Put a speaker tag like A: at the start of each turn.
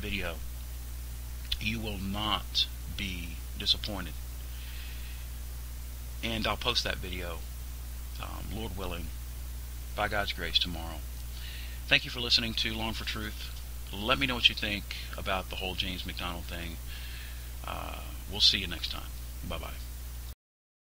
A: video, you will not be disappointed. And I'll post that video, um, Lord willing, by God's grace tomorrow. Thank you for listening to Long for Truth. Let me know what you think about the whole James MacDonald thing. Uh, we'll see you next time. Bye bye.